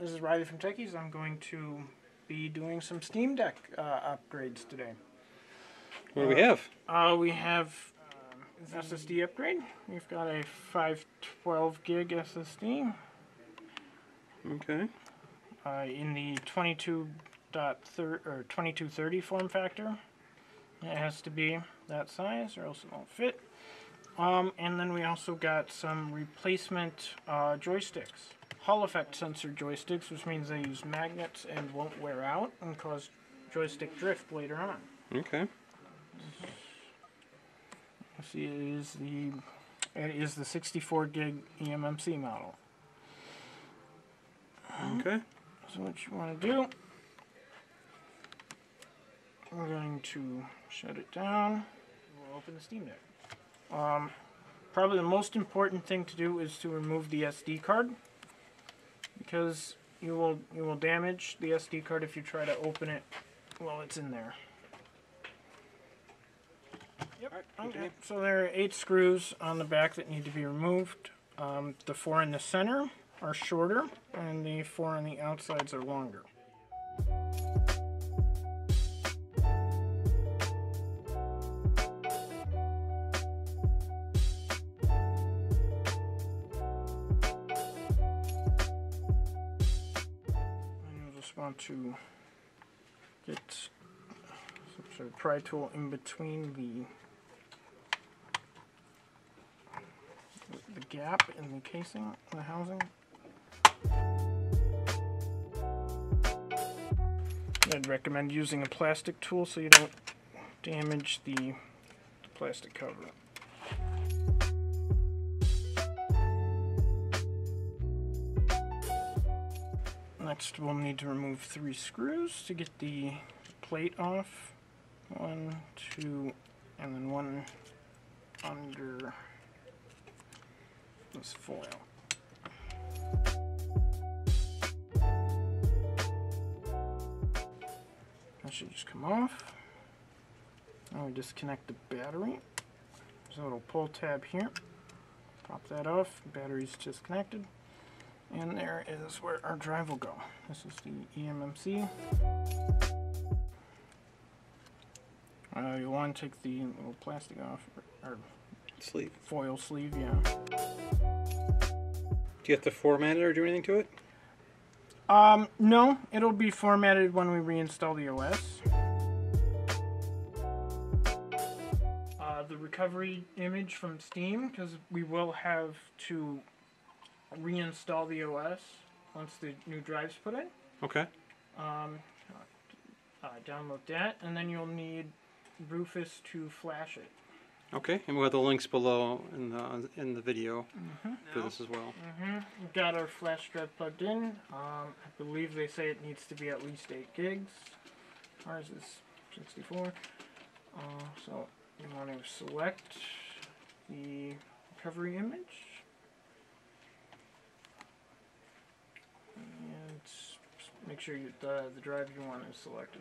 this is Riley from Tekkies. I'm going to be doing some Steam Deck uh, upgrades today. What do we have? Uh, we have um, SSD upgrade. We've got a 512 gig SSD Okay. uh, in the 22.3 or 2230 form factor. It has to be that size, or else it won't fit. Um, and then we also got some replacement uh, joysticks, Hall effect sensor joysticks, which means they use magnets and won't wear out and cause joystick drift later on. Okay. Let's see, it is the it is the 64 gig eMMC model. Okay. So what you want to do? We're going to shut it down. We'll open the Steam Deck. Um, probably the most important thing to do is to remove the SD card because you will you will damage the SD card if you try to open it while it's in there. Yep. Okay. So there are eight screws on the back that need to be removed. Um, the four in the center are shorter, and the four on the outsides are longer. Want to get some sort of pry tool in between the the gap in the casing, the housing. I'd recommend using a plastic tool so you don't damage the, the plastic cover. Next we'll need to remove three screws to get the plate off. One, two, and then one under this foil. That should just come off. Now we disconnect the battery. There's a little pull tab here. Pop that off. Battery's disconnected. And there is where our drive will go. This is the eMMC. Uh, you want to take the little plastic off, or, or Sleep. foil sleeve, yeah. Do you have to format it or do anything to it? Um, no, it'll be formatted when we reinstall the OS. Uh, the recovery image from Steam, because we will have to reinstall the OS once the new drive's put in. Okay. Um, uh, download that, and then you'll need Rufus to flash it. Okay. And we'll have the links below in the in the video for this as well. Mm-hmm. We've got our flash drive plugged in. Um, I believe they say it needs to be at least 8 gigs. Ours is 64. Uh, so you want to select the recovery image. And s- make sure you, the, the drive you want is selected.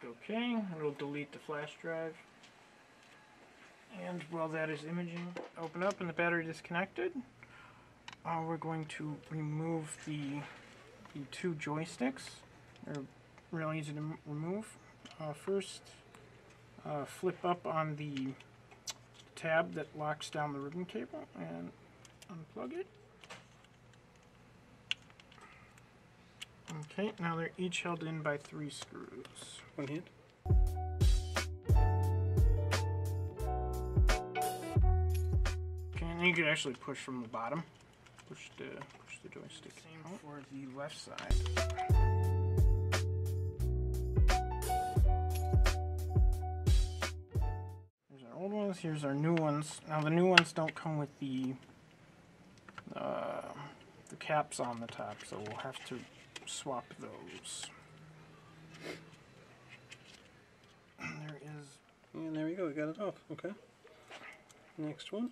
Click OK. It'll delete the flash drive. And while that is imaging, open up and the battery disconnected, uh, we're going to remove the, the two joysticks. They're real easy to remove. Uh, first, uh, flip up on the tab that locks down the ribbon cable and unplug it. Okay, now they're each held in by three screws. One hand. Okay, and you could actually push from the bottom. Push the push the joystick. Same for the left side. Here's our old ones. Here's our new ones. Now the new ones don't come with the uh, the caps on the top, so we'll have to swap those. There is And there we go. We got it off. Okay. Next one.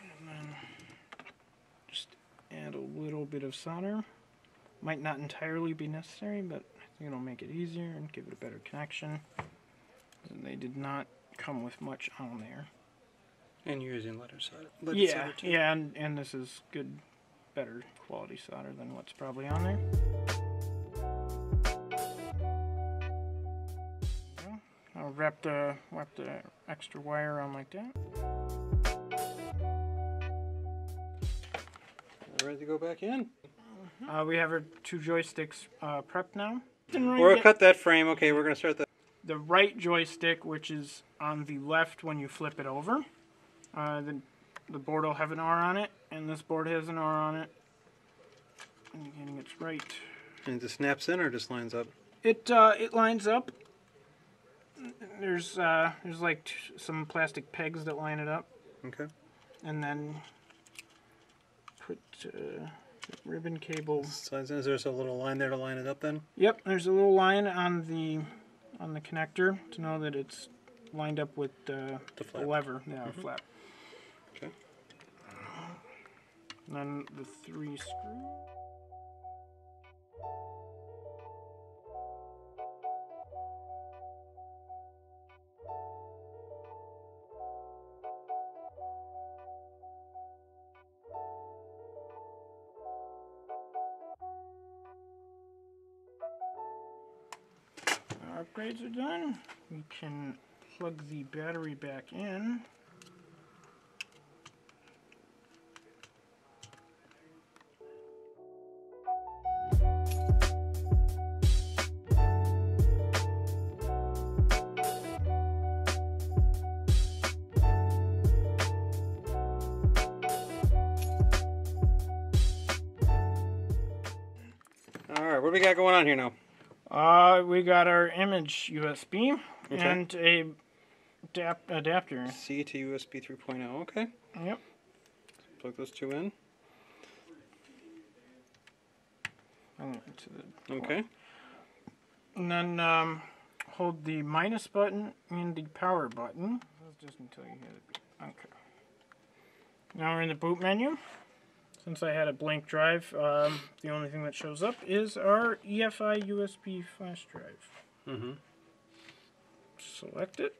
And then just add a little little bit of solder. Might not entirely be necessary, but Think it'll make it easier and give it a better connection. And they did not come with much on there. And you're using leaded solder. Yeah, solder, too. yeah, and, and this is good, better quality solder than what's probably on there. Yeah, I'll wrap the wrap the extra wire around like that. Ready to go back in? Uh, we have our two joysticks uh, prepped now. We're gonna cut that frame. Okay, we're gonna start that. the right joystick, which is on the left when you flip it over. Uh, the the board will have an R on it, and this board has an R on it. Indicating it's right. And it just snaps in or just lines up? It uh, it lines up. There's uh, there's like t- some plastic pegs that line it up, Okay. and then put uh, ribbon cable. So. Is there a little line there to line it up then? Yep, there's a little line on the on the connector to know that it's lined up with uh, The the lever. Yeah, flap. Okay. And then the three screws. Upgrades are done. We can plug the battery back in. All right. What do we got going on here now? Uh, we got our image USB Okay. and a adap- adapter. C to USB 3.0. Okay. Yep. Plug those two in. And to the- Okay. And then um, hold the minus button and the power button. That's just until you hit it. Okay. Now we're in the boot menu. Since I had a blank drive, um, the only thing that shows up is our EFI USB flash drive. Mm-hmm. Select it.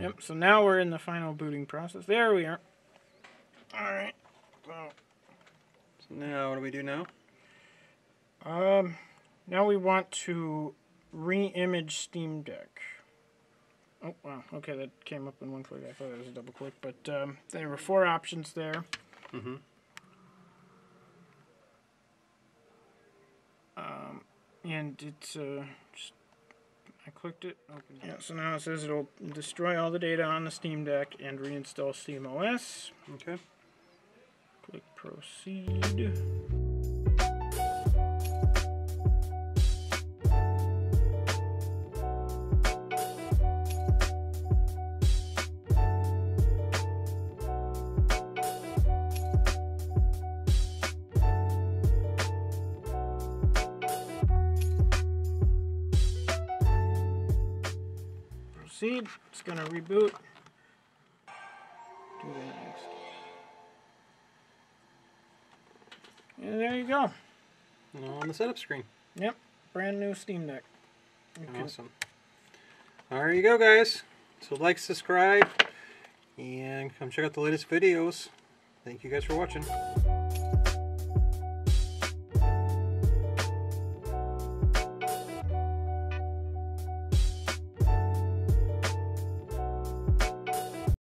Yep, so now we're in the final booting process. There we are. Alright. So So now, what do we do now? Um, now we want to re-image Steam Deck. Oh wow, okay, that came up in one click. I thought it was a double click, but um, there were four options there. Mm-hmm. Um, and it's uh, just I clicked it. Opened yeah, so now it says it'll destroy all the data on the Steam Deck and reinstall SteamOS. Okay. Click proceed. Proceed. It's gonna reboot. Do that next. And there you go. Now on the setup screen. Yep, brand new Steam Deck. Can- Awesome. There you go, guys. So like, subscribe, and come check out the latest videos. Thank you guys for watching.